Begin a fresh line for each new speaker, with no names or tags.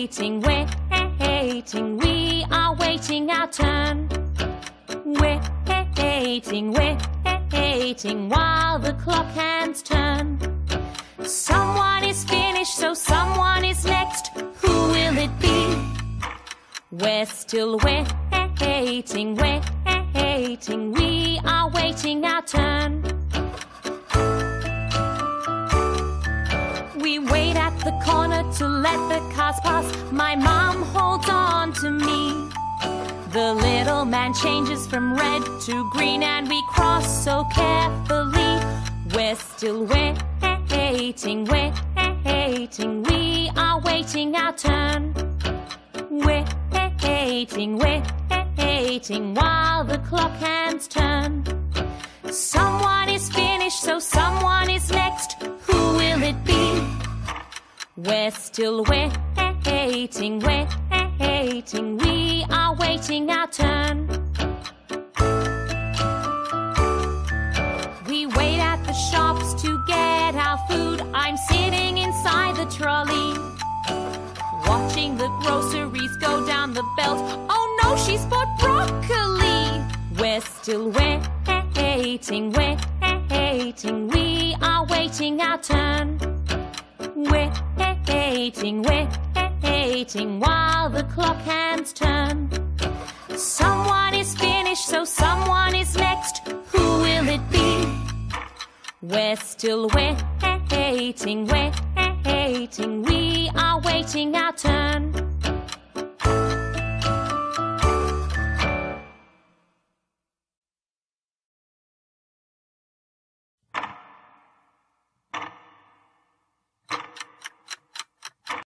waiting, waiting, we are waiting our turn. Waiting, waiting, while the clock hands turn. Someone is finished, so someone is next. Who will it be? We're still waiting, waiting, we are waiting our turn. We wait at the corner to let the My mom holds on to me. The little man changes from red to green and we cross so carefully. We're still waiting, waiting, we are waiting our turn. Waiting, waiting, while the clock hands turn. Someone is finished, so someone is next. Who will it be? We're still waiting, waiting, we are waiting our turn. We wait at the shops to get our food. I'm sitting inside the trolley, watching the groceries go down the belt. Oh no, she's bought broccoli. We're still waiting, waiting, we are waiting our turn. Waiting, waiting, while the clock hands turn. Someone is finished, so someone is next. Who will it be? We're still waiting, waiting, we are waiting our turn.